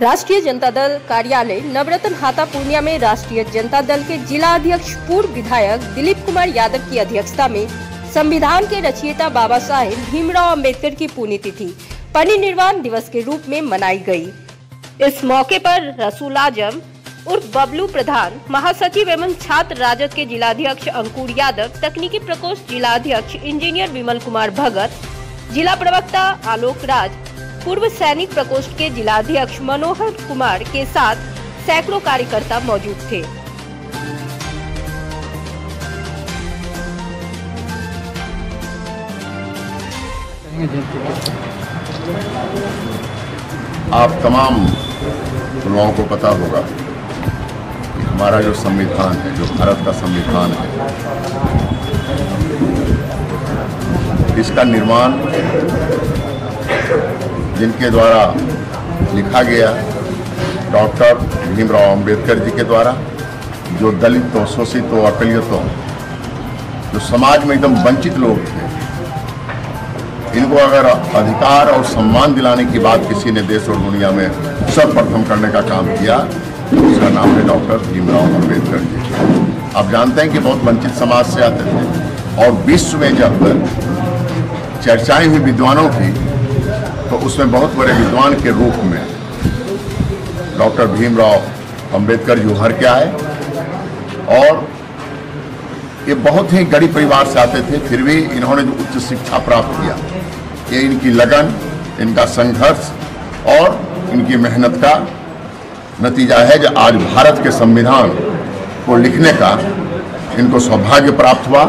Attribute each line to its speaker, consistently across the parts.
Speaker 1: राष्ट्रीय जनता दल कार्यालय नवरत्न हाता पूर्णिया में राष्ट्रीय जनता दल के जिला अध्यक्ष, पूर्व विधायक दिलीप कुमार यादव की अध्यक्षता में संविधान के रचयिता बाबा साहेब भीमराव अंबेडकर की पुण्यतिथि परिनिर्वाण दिवस के रूप में मनाई गई। इस मौके पर रसूल आज़म, उर्फ़ बबलू प्रधान, महासचिव एवं छात्र राजद के जिलाध्यक्ष अंकुर यादव, तकनीकी प्रकोष्ठ जिलाध्यक्ष इंजीनियर विमल कुमार भगत, जिला प्रवक्ता आलोक राज पूर्व सैनिक प्रकोष्ठ के जिलाध्यक्ष मनोहर कुमार के साथ सैकड़ों कार्यकर्ता मौजूद थे।
Speaker 2: आप तमाम लोगों को पता होगा कि हमारा जो संविधान है, जो भारत का संविधान है, इसका निर्माण जिनके द्वारा लिखा गया डॉक्टर भीमराव अंबेडकर जी के द्वारा, जो दलितों, शोषितों अकलियतों जो समाज में एकदम वंचित लोग थे, इनको अगर अधिकार और सम्मान दिलाने की बात किसी ने देश और दुनिया में सर्वप्रथम करने का काम किया तो उसका नाम है डॉक्टर भीमराव अंबेडकर जी। आप जानते हैं कि बहुत वंचित समाज से आते थे और विश्व में जब चर्चाएँ हुई विद्वानों की तो उसमें बहुत बड़े विद्वान के रूप में डॉक्टर भीमराव अंबेडकर जी उभर के आए और ये बहुत ही गरीब परिवार से आते थे, फिर भी इन्होंने जो उच्च शिक्षा प्राप्त किया, ये इनकी लगन, इनका संघर्ष और इनकी मेहनत का नतीजा है जो आज भारत के संविधान को लिखने का इनको सौभाग्य प्राप्त हुआ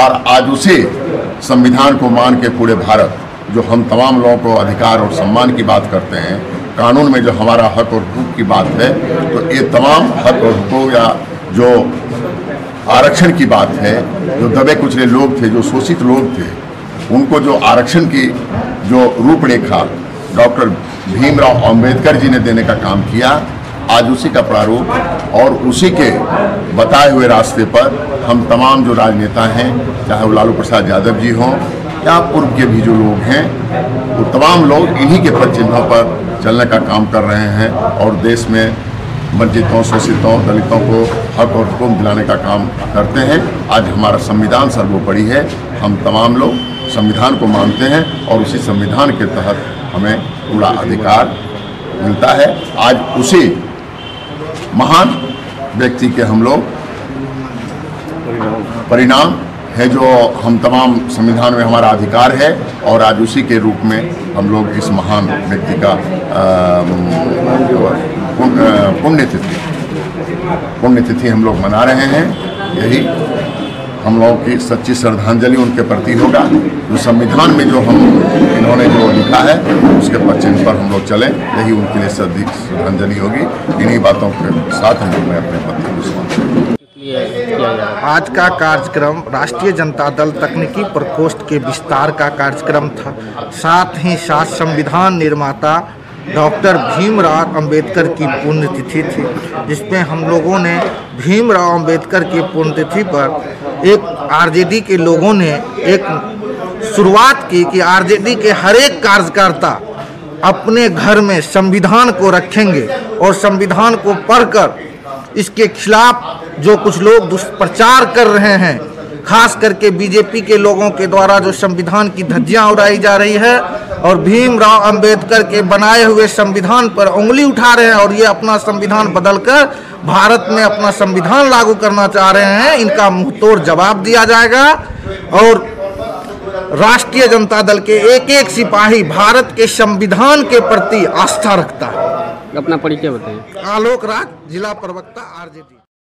Speaker 2: और आज उसी संविधान को मान के पूरे भारत जो हम तमाम लोगों को अधिकार और सम्मान की बात करते हैं, कानून में जो हमारा हक और हुकूक की बात है तो ये तमाम हक और हुकूक या जो आरक्षण की बात है, जो दबे कुचले लोग थे, जो शोषित लोग थे, उनको जो आरक्षण की जो रूपरेखा डॉक्टर भीमराव अंबेडकर जी ने देने का काम किया, आज उसी का प्रारूप और उसी के बताए हुए रास्ते पर हम तमाम जो राजनेता हैं, चाहे वो लालू प्रसाद यादव जी हों या पूर्व के भी जो लोग हैं, वो तमाम लोग इन्हीं के पद चिन्हों पर चलने का काम कर रहे हैं और देश में वंचितों, शोषितों, दलितों को हक और हुक्म दिलाने का काम करते हैं। आज हमारा संविधान सर्वोपरि है। हम तमाम लोग संविधान को मानते हैं और उसी संविधान के तहत हमें पूरा अधिकार मिलता है। आज उसी महान व्यक्ति के हम लोग परिणाम है जो हम तमाम संविधान में हमारा अधिकार है और आज उसी के रूप में हम लोग इस महान व्यक्ति का पुण्यतिथि पुण्यतिथि हम लोग मना रहे हैं। यही हम लोगों की सच्ची श्रद्धांजलि उनके प्रति होगा। जो संविधान में जो हम, इन्होंने जो लिखा है, उसके पश्चिम पर हम लोग चलें। यही उनके लिए श्रद्धांजलि होगी। इन्हीं बातों के साथ हम मैं अपने पत्र को
Speaker 3: आज का कार्यक्रम राष्ट्रीय जनता दल तकनीकी प्रकोष्ठ के विस्तार का कार्यक्रम था। साथ ही साथ संविधान निर्माता डॉक्टर भीमराव अंबेडकर की पुण्यतिथि थी, जिसमें हम लोगों ने भीमराव अंबेडकर की पुण्यतिथि पर एक आरजेडी के लोगों ने एक शुरुआत की कि आरजेडी के हर एक कार्यकर्ता अपने घर में संविधान को रखेंगे और संविधान को पढ़कर इसके खिलाफ जो कुछ लोग दुष्प्रचार कर रहे हैं, खास करके बीजेपी के लोगों के द्वारा जो संविधान की धज्जियाँ उड़ाई जा रही है और भीमराव अंबेडकर के बनाए हुए संविधान पर उंगली उठा रहे हैं और ये अपना संविधान बदलकर भारत में अपना संविधान लागू करना चाह रहे हैं, इनका मुंहतोड़ जवाब दिया जाएगा। और राष्ट्रीय जनता दल के एक एक सिपाही भारत के संविधान के प्रति आस्था रखता है।
Speaker 4: अपना परिचय बताएँ
Speaker 3: आलोक राज जिला प्रवक्ता आरजेडी।